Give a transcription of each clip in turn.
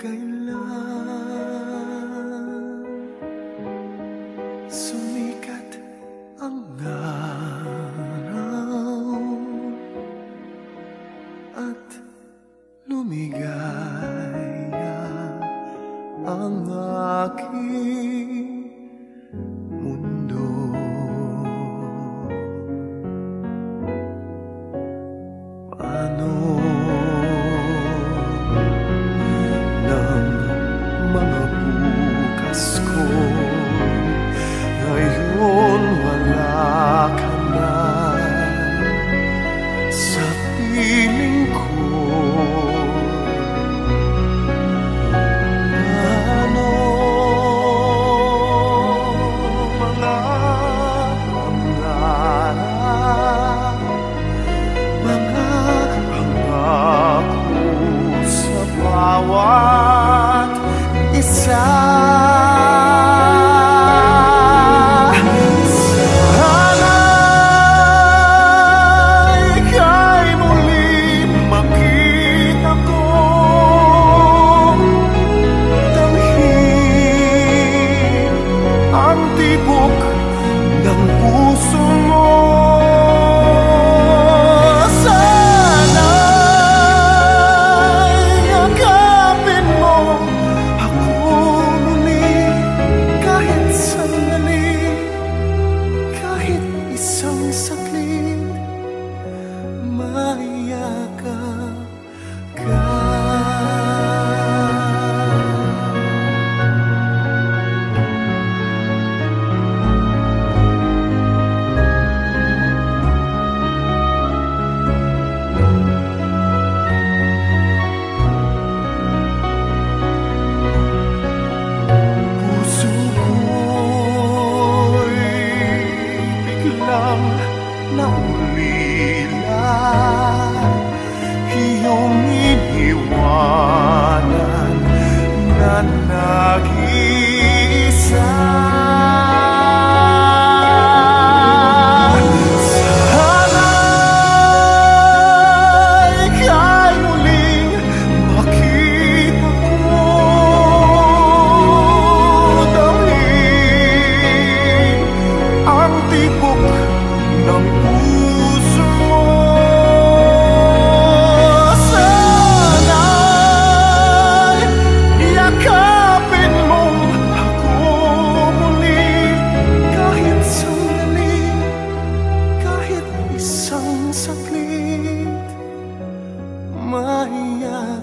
kailan Sumikat ang At lumigaya ang aking naulila Iyong iniwanan na bahagia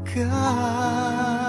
kakak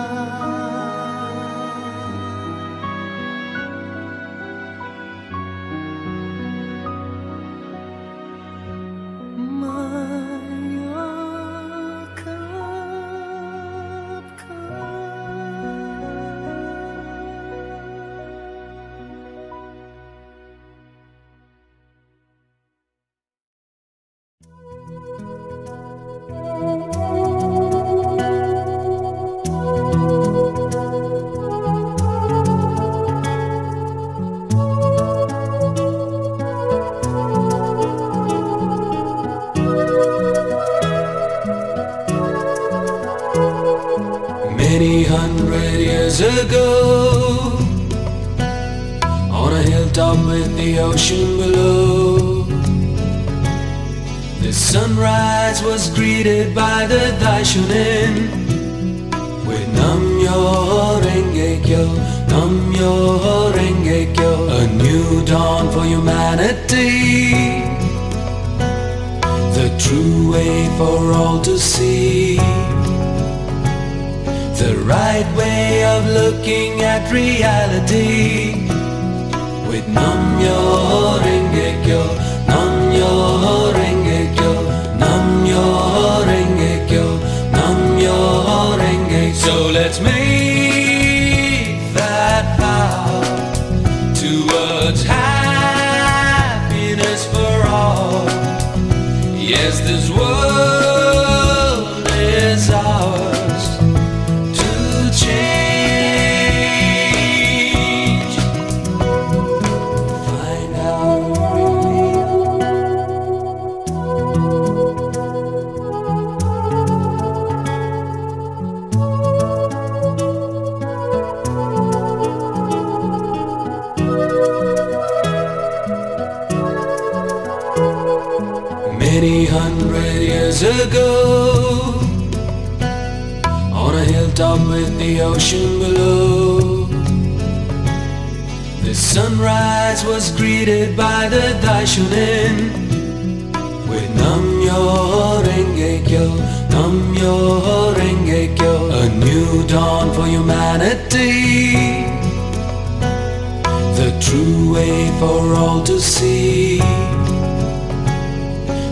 Many hundred years ago, on a hilltop with the ocean below, the sunrise was greeted by the Daishonin. With Nam-myoho-renge-kyo, Namyo Renge Kyo, a new dawn for humanity, the true way for all to see. Right way of looking at reality with Namyo Renge Kyo, Namyo Renge Kyo, Namyo Renge Kyo, Namyo Renge So let's make that vow towards happiness for all. Yes, this world Many hundred years ago, on a hilltop with the ocean below, the sunrise was greeted by the Daishonin. With Nam-myoho-renge-kyo, Namyo Renge Kyo, a new dawn for humanity, the true way for all to see.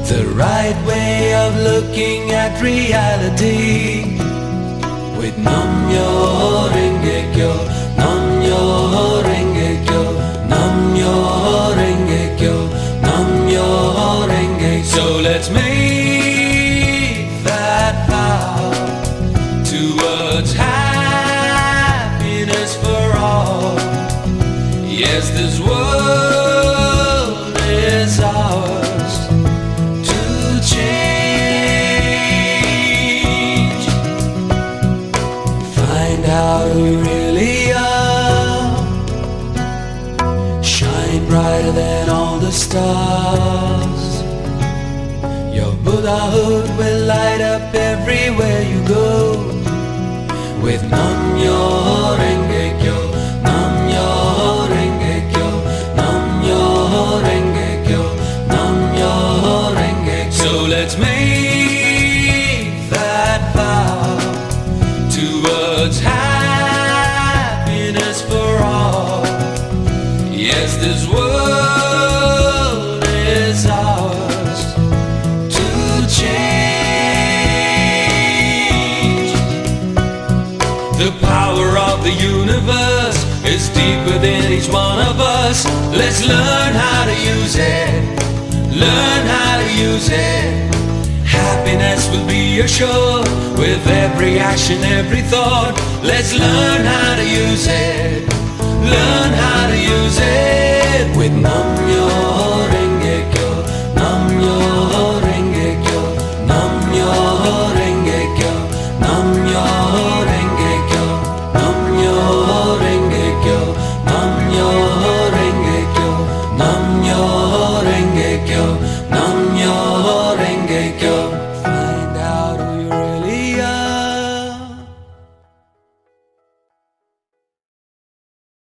The right way of looking at reality. With Nam-myoho-renge-kyo Namyo Renge Kyo Namyo Renge Kyo Namyo Renge So let's make that vow Towards happiness for all. Yes, this world stars. Your Buddhahood will light up everywhere you go. With Namyo Renge The power of the universe is deep within each one of us. Let's learn how to use it. Learn how to use it. Happiness will be assured with every action, every thought. Let's learn how to use it. Learn how to use it with Nam-myoho